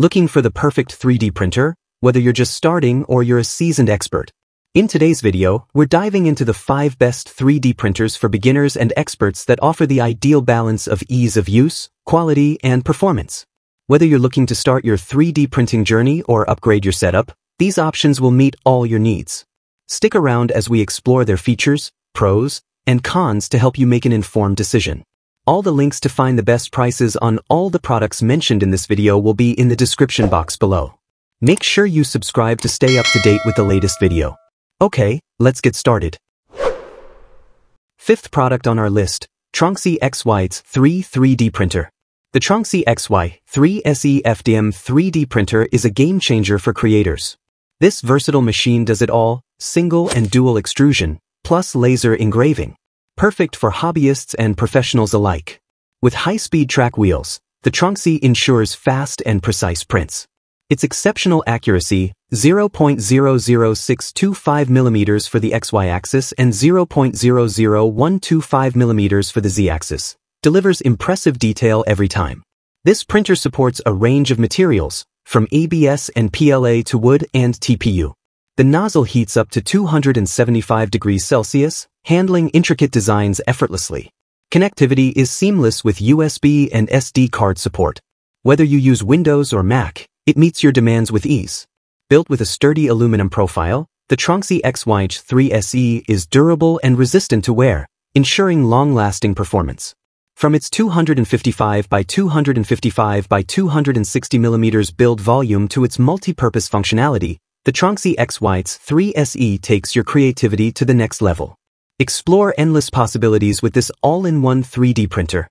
Looking for the perfect 3D printer? Whether you're just starting or you're a seasoned expert. In today's video, we're diving into the 5 best 3D printers for beginners and experts that offer the ideal balance of ease of use, quality, and performance. Whether you're looking to start your 3D printing journey or upgrade your setup, these options will meet all your needs. Stick around as we explore their features, pros, and cons to help you make an informed decision. All the links to find the best prices on all the products mentioned in this video will be in the description box below. Make sure you subscribe to stay up to date with the latest video. Okay, let's get started. Fifth product on our list, Tronxy XY 3 3D printer. The Tronxy XY 3 SE FDM 3D printer is a game changer for creators. This versatile machine does it all, single and dual extrusion, plus laser engraving perfect for hobbyists and professionals alike. With high-speed track wheels, the Tronxy ensures fast and precise prints. Its exceptional accuracy, 0.00625 mm for the XY axis and 0.00125 mm for the Z axis, delivers impressive detail every time. This printer supports a range of materials, from ABS and PLA to wood and TPU. The nozzle heats up to 275 degrees Celsius, handling intricate designs effortlessly. Connectivity is seamless with USB and SD card support. Whether you use Windows or Mac, it meets your demands with ease. Built with a sturdy aluminum profile, the Tronxy XY 3 SE is durable and resistant to wear, ensuring long-lasting performance. From its 255 by 255 by 260 mm build volume to its multi-purpose functionality, the Tronxy XY 3 SE takes your creativity to the next level. Explore endless possibilities with this all-in-one 3D printer.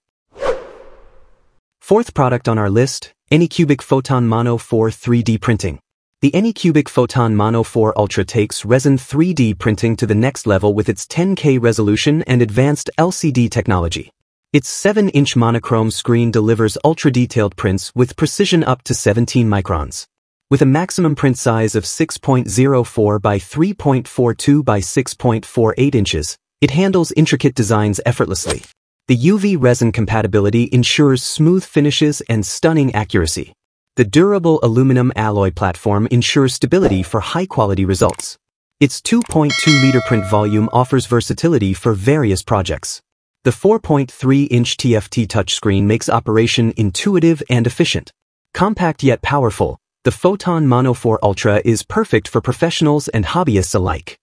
Fourth product on our list, Anycubic Photon Mono 4 3D Printing. The Anycubic Photon Mono 4 Ultra takes resin 3D printing to the next level with its 10K resolution and advanced LCD technology. Its 7-inch monochrome screen delivers ultra-detailed prints with precision up to 17 microns. With a maximum print size of 6.04 by 3.42 by 6.48 inches, it handles intricate designs effortlessly. The UV resin compatibility ensures smooth finishes and stunning accuracy. The durable aluminum alloy platform ensures stability for high-quality results. Its 2.2-liter print volume offers versatility for various projects. The 4.3-inch TFT touchscreen makes operation intuitive and efficient. Compact yet powerful, the Photon Mono 4 Ultra is perfect for professionals and hobbyists alike.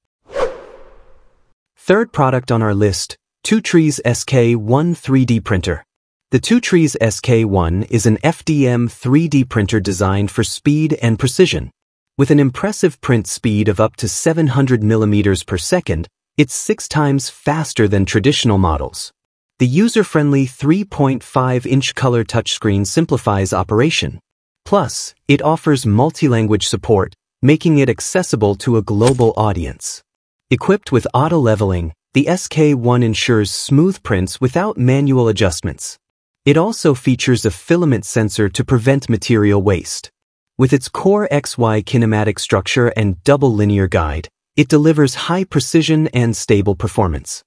Third product on our list, Two Trees SK1 3D Printer. The Two Trees SK1 is an FDM 3D printer designed for speed and precision. With an impressive print speed of up to 700 millimeters per second, it's six times faster than traditional models. The user-friendly 3.5-inch color touchscreen simplifies operation. Plus, it offers multi-language support, making it accessible to a global audience. Equipped with auto-leveling, the SK1 ensures smooth prints without manual adjustments. It also features a filament sensor to prevent material waste. With its core XY kinematic structure and double linear guide, it delivers high precision and stable performance.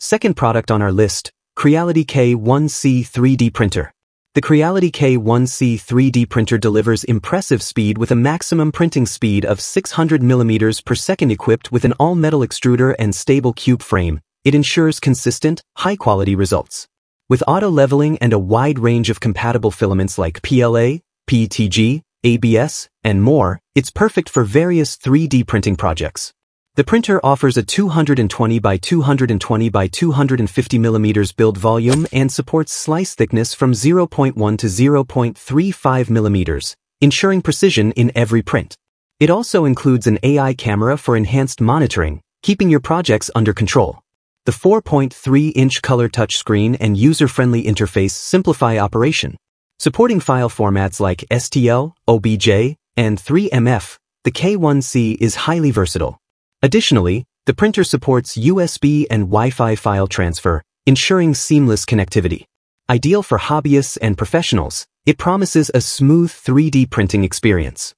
Second product on our list, Creality K1C 3D Printer. The Creality K1C 3D printer delivers impressive speed with a maximum printing speed of 600 mm per second equipped with an all-metal extruder and stable cube frame. It ensures consistent, high-quality results. With auto-leveling and a wide range of compatible filaments like PLA, PETG, ABS, and more, it's perfect for various 3D printing projects. The printer offers a 220 by 220 by 250 mm build volume and supports slice thickness from 0.1 to 0.35 mm, ensuring precision in every print. It also includes an AI camera for enhanced monitoring, keeping your projects under control. The 4.3-inch color touchscreen and user-friendly interface simplify operation. Supporting file formats like STL, OBJ, and 3MF, the K1C is highly versatile. Additionally, the printer supports USB and Wi-Fi file transfer, ensuring seamless connectivity. Ideal for hobbyists and professionals, it promises a smooth 3D printing experience.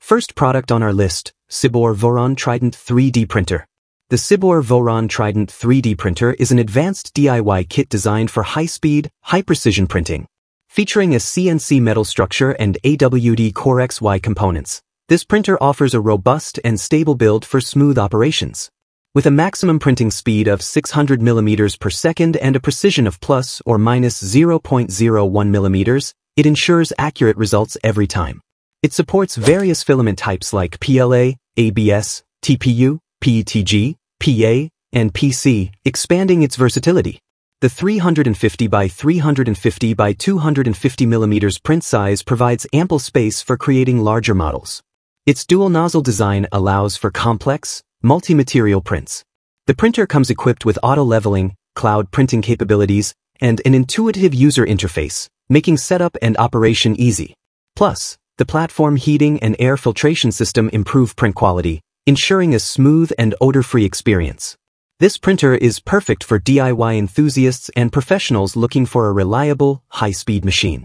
First product on our list, Siboor Voron Trident 3D Printer. The Siboor Voron Trident 3D printer is an advanced DIY kit designed for high-speed, high-precision printing. Featuring a CNC metal structure and AWD Core XY components, this printer offers a robust and stable build for smooth operations. With a maximum printing speed of 600 mm per second and a precision of plus or minus 0.01 mm, it ensures accurate results every time. It supports various filament types like PLA, ABS, TPU, PETG, PA, and PC, expanding its versatility. The 350 by 350 by 250 mm print size provides ample space for creating larger models. Its dual nozzle design allows for complex, multi-material prints. The printer comes equipped with auto-leveling, cloud printing capabilities, and an intuitive user interface, making setup and operation easy. Plus, the platform heating and air filtration system improve print quality, ensuring a smooth and odor-free experience. This printer is perfect for DIY enthusiasts and professionals looking for a reliable, high-speed machine.